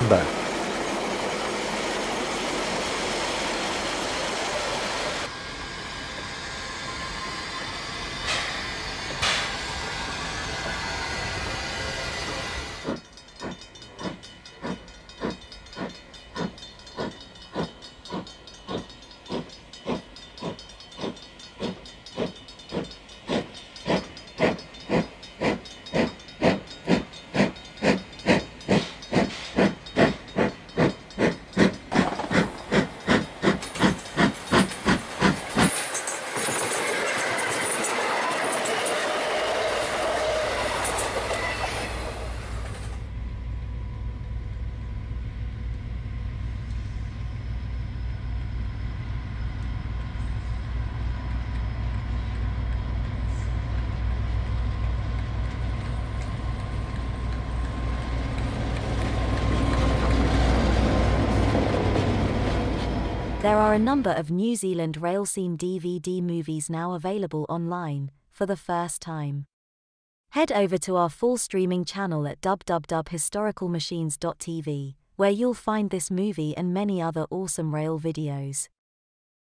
Да. There are a number of New Zealand rail scene DVD movies now available online, for the first time. Head over to our full streaming channel at www.historicalmachines.tv, where you'll find this movie and many other awesome rail videos.